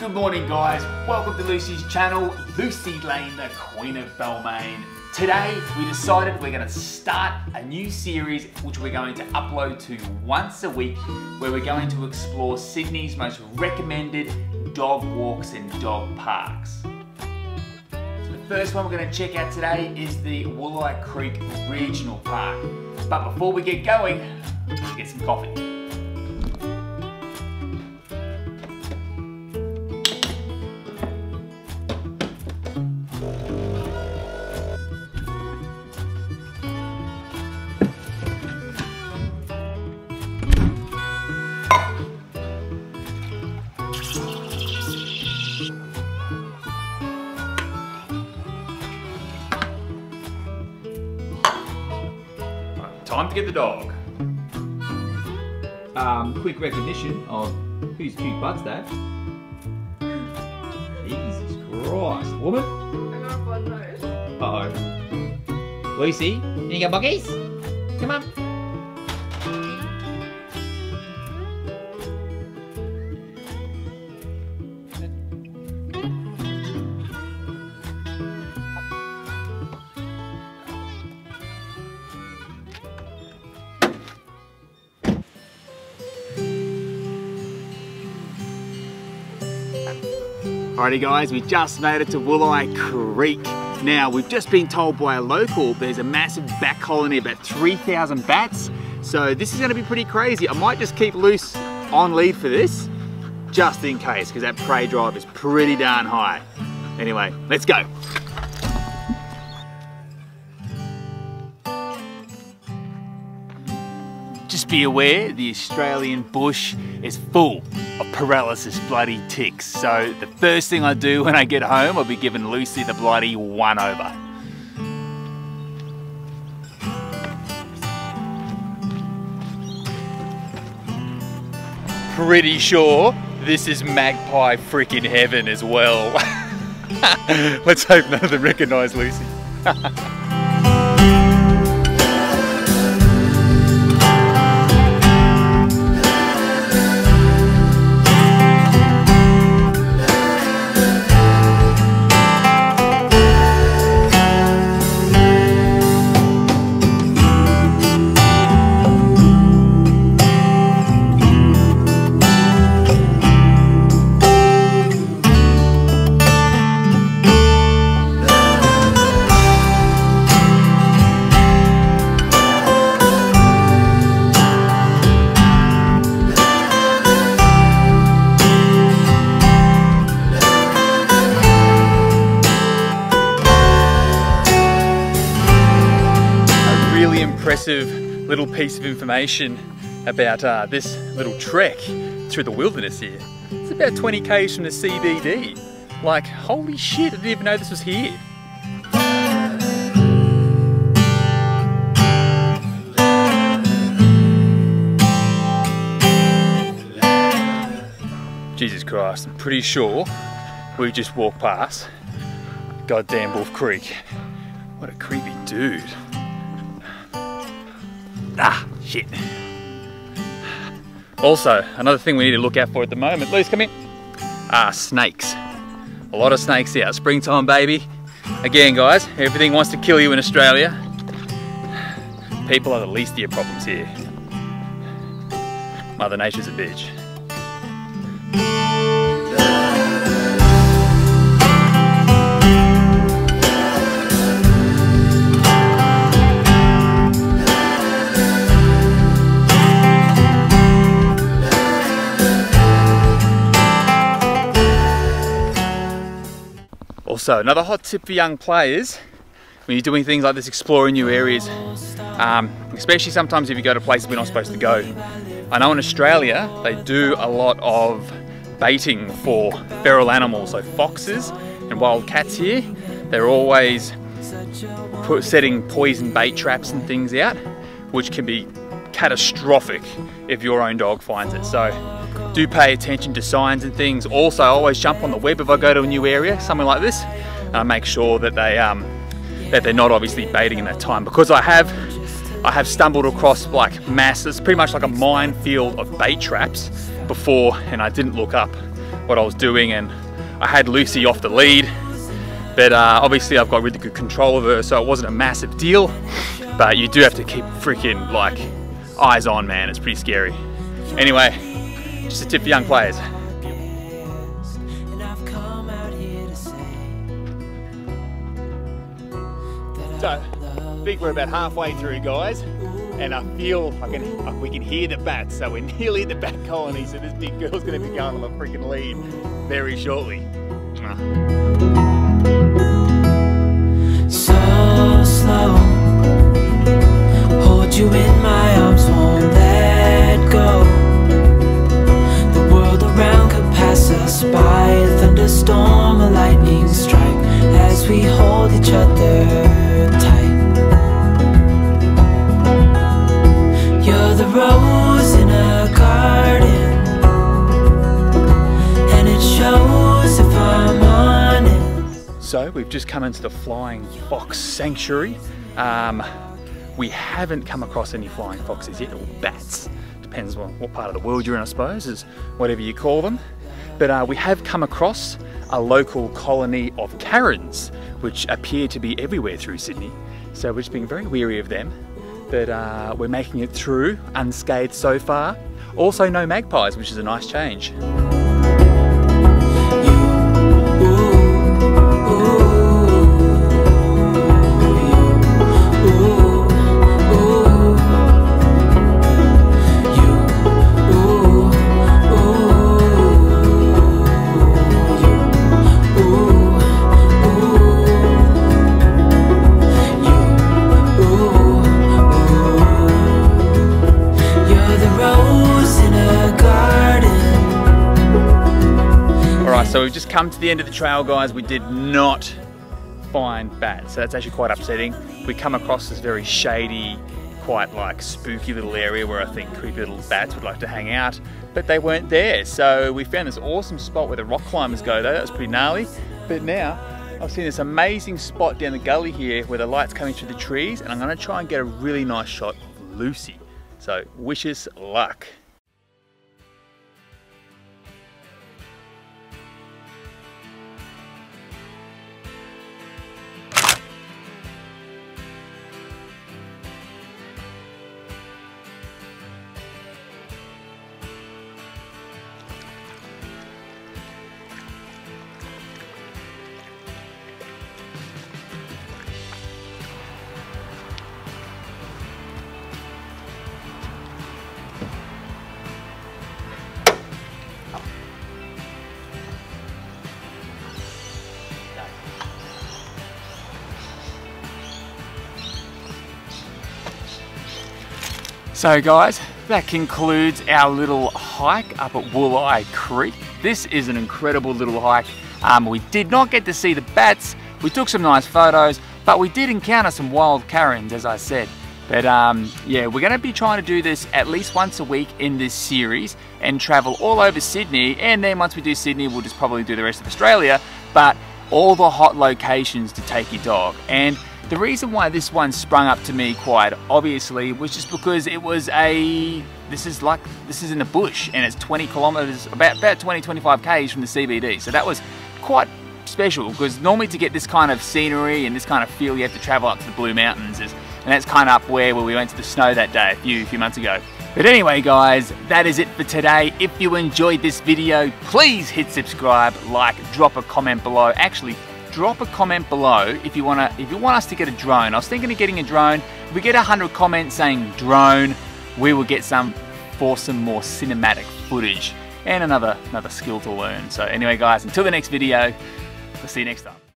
Good morning guys, welcome to Lucy's channel, Lucy Lane, the Queen of Balmain. Today we decided we're going to start a new series which we're going to upload to once a week where we're going to explore Sydney's most recommended dog walks and dog parks. So the first one we're going to check out today is the Wolli Creek Regional Park. But before we get going, let's get some coffee. Time to get the dog. Um, quick recognition of who's cute buds, Dad. Jesus Christ, woman. I got a blood nose. Uh oh. Lucy, you got buggies? Come on. Alrighty guys, we just made it to Wolli Creek. Now, we've just been told by a local there's a massive bat colony, about 3,000 bats. So this is gonna be pretty crazy. I might just keep Luce on lead for this, just in case, because that prey drive is pretty darn high. Anyway, let's go. Be aware, the Australian bush is full of paralysis bloody ticks. So the first thing I do when I get home, I'll be giving Lucy the bloody one over. Pretty sure this is magpie freaking heaven as well. Let's hope none of them recognise Lucy. impressive little piece of information about uh, this little trek through the wilderness here. It's about 20 k's from the CBD. Like, holy shit, I didn't even know this was here. Jesus Christ, I'm pretty sure we just walked past goddamn Wolf Creek. What a creepy dude. Ah, shit. Also, another thing we need to look out for at the moment, Luce, come in, Ah, snakes. A lot of snakes out. Springtime, baby. Again, guys, everything wants to kill you in Australia. People are the least of your problems here. Mother Nature's a bitch. Also, another hot tip for young players when you're doing things like this, exploring new areas, um, especially sometimes if you go to places we're not supposed to go. I know in Australia they do a lot of baiting for feral animals, so foxes and wild cats here. They're always put, setting poison bait traps and things out, which can be catastrophic if your own dog finds it. So do pay attention to signs and things. Also, I always jump on the web if I go to a new area, somewhere like this, and I make sure that they um, that they're not obviously baiting in that time. Because I have I have stumbled across like masses, pretty much like a minefield of bait traps before, and I didn't look up what I was doing and I had Lucy off the lead. But uh, obviously I've got really good control of her so it wasn't a massive deal. But you do have to keep freaking like eyes on man. It's pretty scary. Anyway just a tip for young players So, I think we're about halfway through, guys, and I feel I can we can hear the bats. So we're nearly at the bat colony. So this big girl's going to be going on the freaking lead very shortly. So slow, hold you in each other. rose in a garden And it shows if I'm on it. So we've just come into the Flying Fox Sanctuary. Um, We haven't come across any flying foxes yet, or bats Depends on what part of the world you're in I suppose, is whatever you call them. But uh, we have come across a local colony of Karens which appear to be everywhere through Sydney so we're just being very weary of them but uh, we're making it through unscathed so far. Also no magpies, which is a nice change. So we've just come to the end of the trail, guys. We did not find bats, so that's actually quite upsetting. We come across this very shady, quite like spooky little area where I think creepy little bats would like to hang out, but they weren't there. So we found this awesome spot where the rock climbers go though, that was pretty gnarly. But now, I've seen this amazing spot down the gully here where the light's coming through the trees and I'm gonna try and get a really nice shot of Lucy. So wish us luck. So guys, that concludes our little hike up at Wolli Creek. This is an incredible little hike. Um, we did not get to see the bats. We took some nice photos, but we did encounter some wild Karens, as I said. But um, yeah, we're gonna be trying to do this at least once a week in this series and travel all over Sydney. And then once we do Sydney, we'll just probably do the rest of Australia, but all the hot locations to take your dog. And the reason why this one sprung up to me quite obviously was just because it was a, this is like, this is in the bush and it's 20 kilometers, about, about 20, 25 Ks from the CBD. So that was quite special because normally to get this kind of scenery and this kind of feel you have to travel up to the Blue Mountains and that's kind of up where, where we went to the snow that day a few, a few months ago. But anyway guys, that is it for today. If you enjoyed this video, please hit subscribe, like, drop a comment below. Actually, drop a comment below if you wanna if you want us to get a drone. I was thinking of getting a drone. If we get 100 comments saying drone, we will get some for some more cinematic footage and another another skill to learn. So anyway guys, until the next video, we'll see you next time.